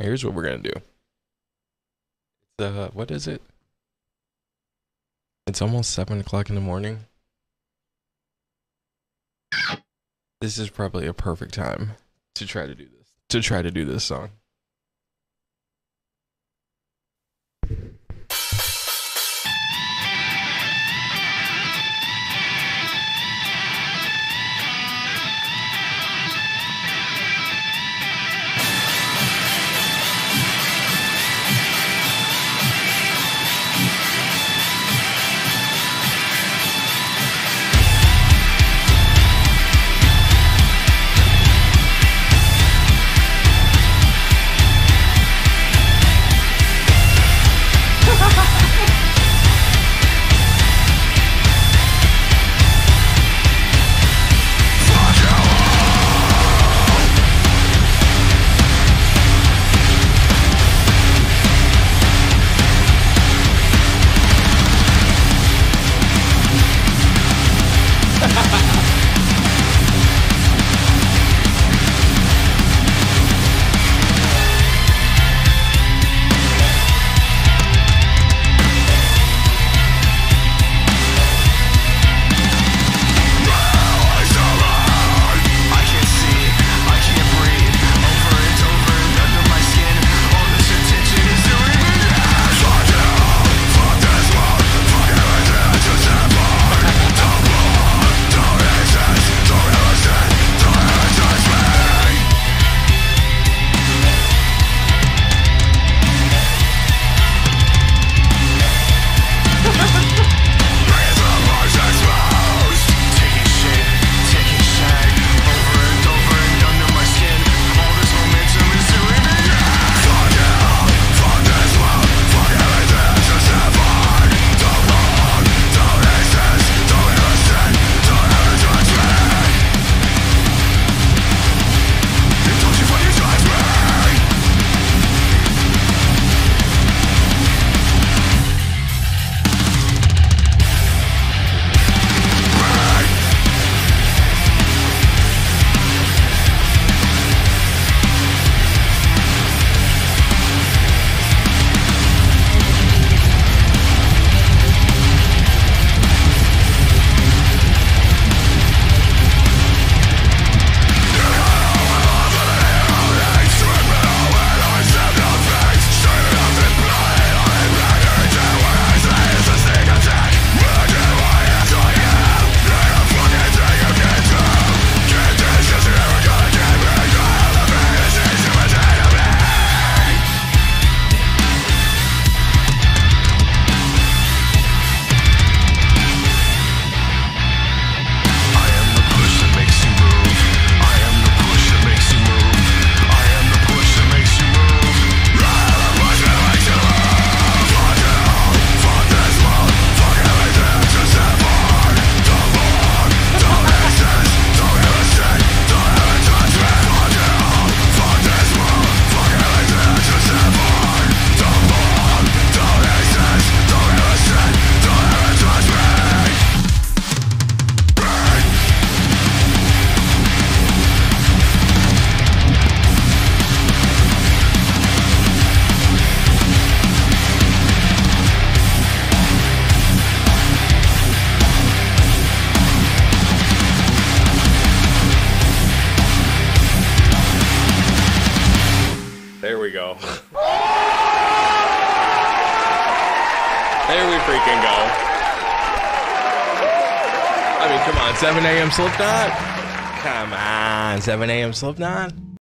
Here's what we're gonna do. Uh, what is it? It's almost seven o'clock in the morning. This is probably a perfect time to try to do this. To try to do this song. Go. there we freaking go. I mean, come on, 7 a.m. Slipknot? Come on, 7 a.m. Slipknot?